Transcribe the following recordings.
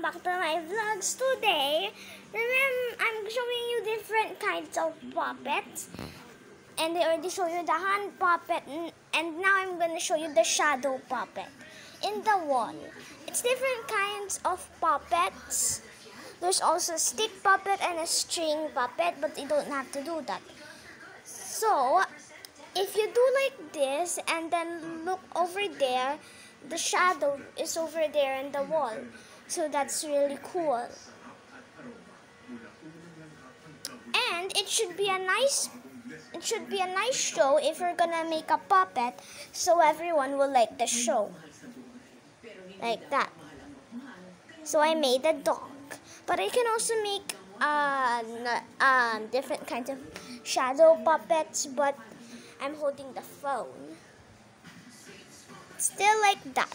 welcome back to my vlogs today. Remember, I'm showing you different kinds of puppets. And I already showed you the hand puppet, and now I'm going to show you the shadow puppet in the wall. It's different kinds of puppets. There's also a stick puppet and a string puppet, but you don't have to do that. So, if you do like this and then look over there, the shadow is over there in the wall. So that's really cool. And it should be a nice it should be a nice show if you're gonna make a puppet so everyone will like the show. Like that. So I made a dog. But I can also make uh, um, different kinds of shadow puppets, but I'm holding the phone. Still like that.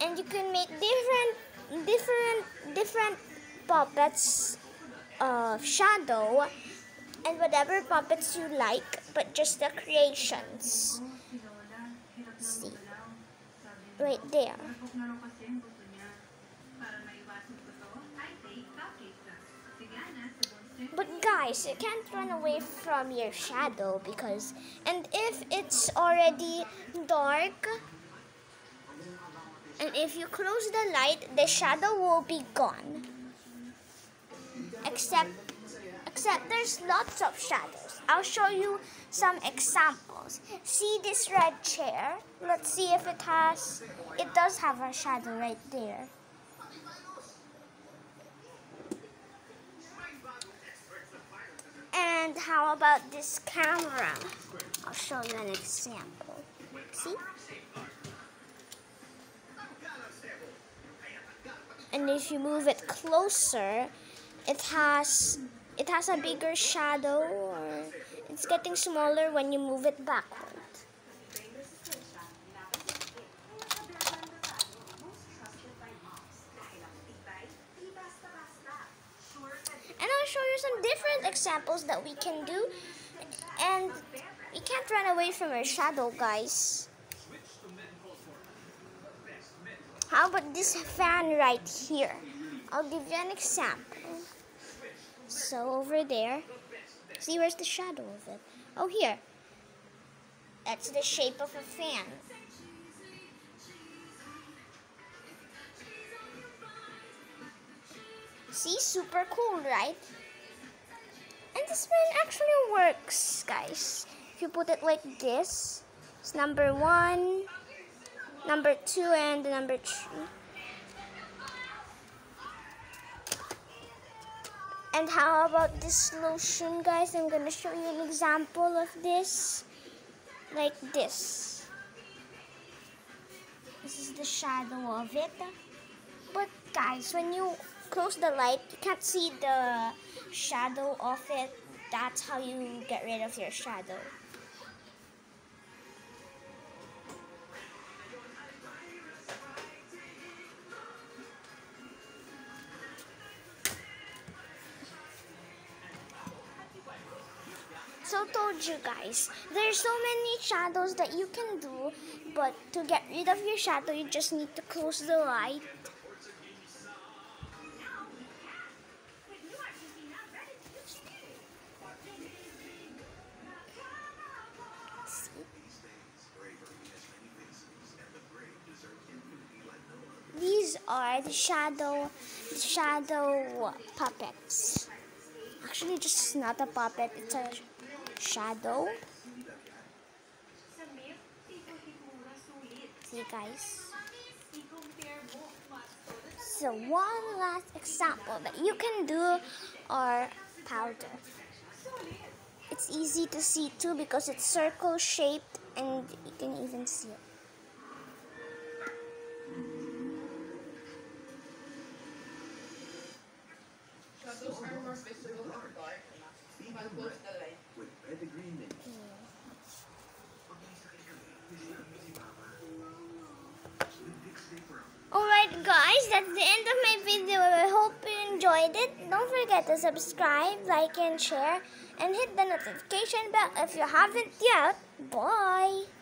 And you can make different, different, different puppets of shadow and whatever puppets you like, but just the creations. See, right there. But guys, you can't run away from your shadow because, and if it's already dark, and if you close the light, the shadow will be gone. Except, except there's lots of shadows. I'll show you some examples. See this red chair? Let's see if it has, it does have a shadow right there. And how about this camera? I'll show you an example. See? And if you move it closer, it has it has a bigger shadow or it's getting smaller when you move it backward. And I'll show you some different examples that we can do. And we can't run away from our shadow, guys. How about this fan right here? I'll give you an example. So over there, see where's the shadow of it? Oh, here. That's the shape of a fan. See, super cool, right? And this pen actually works, guys. If you put it like this, it's number one, number two, and number three. And how about this lotion, guys? I'm gonna show you an example of this. Like this. This is the shadow of it. But guys, when you close the light, you can't see the shadow of it. That's how you get rid of your shadow. So told you guys, there's so many shadows that you can do, but to get rid of your shadow, you just need to close the light these are the shadow the shadow puppets. Actually, just not a puppet, it's a shadow. See guys. So one last example that you can do are powder. It's easy to see too because it's circle shaped and you can even see it. Alright guys, that's the end of my video. I hope you enjoyed it. Don't forget to subscribe, like, and share. And hit the notification bell if you haven't yet. Bye!